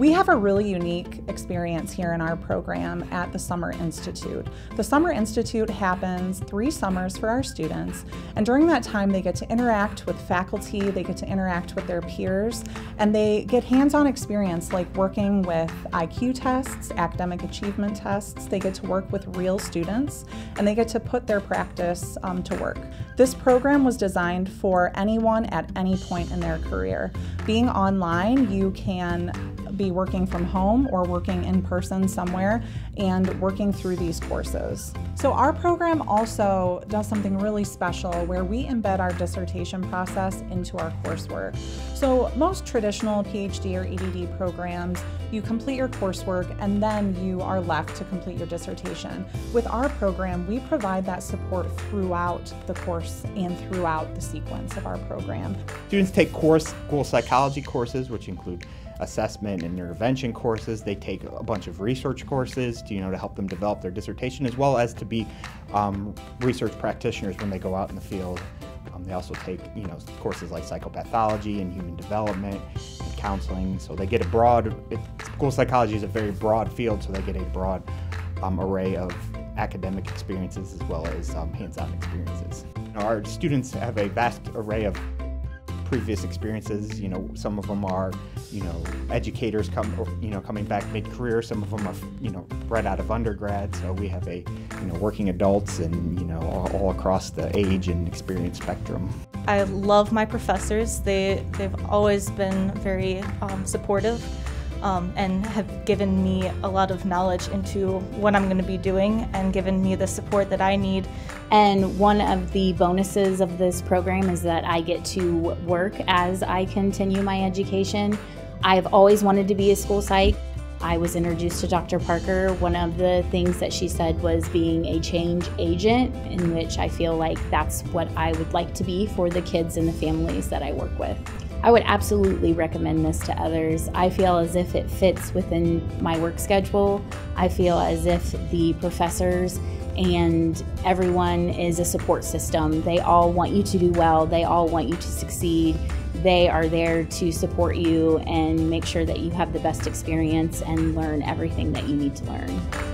We have a really unique experience here in our program at the Summer Institute. The Summer Institute happens three summers for our students, and during that time they get to interact with faculty, they get to interact with their peers, and they get hands-on experience like working with IQ tests, academic achievement tests, they get to work with real students, and they get to put their practice um, to work. This program was designed for anyone at any point in their career. Being online, you can be working from home or working in person somewhere and working through these courses. So our program also does something really special where we embed our dissertation process into our coursework. So most traditional PhD or EDD programs, you complete your coursework and then you are left to complete your dissertation. With our program, we provide that support throughout the course and throughout the sequence of our program. Students take course school psychology courses, which include assessment and intervention courses. They take a bunch of research courses to, you know, to help them develop their dissertation as well as to be um, research practitioners when they go out in the field. Um, they also take, you know, courses like psychopathology and human development and counseling. So they get a broad, it, school psychology is a very broad field, so they get a broad um, array of academic experiences as well as um, hands-on experiences. Our students have a vast array of previous experiences. You know, some of them are, you know, educators come, you know, coming back mid-career. Some of them are, you know, right out of undergrad. So we have a, you know, working adults and you know all, all across the age and experience spectrum. I love my professors. They they've always been very um, supportive um, and have given me a lot of knowledge into what I'm going to be doing and given me the support that I need. And one of the bonuses of this program is that I get to work as I continue my education. I've always wanted to be a school psych. I was introduced to Dr. Parker. One of the things that she said was being a change agent, in which I feel like that's what I would like to be for the kids and the families that I work with. I would absolutely recommend this to others. I feel as if it fits within my work schedule. I feel as if the professors and everyone is a support system. They all want you to do well, they all want you to succeed. They are there to support you and make sure that you have the best experience and learn everything that you need to learn.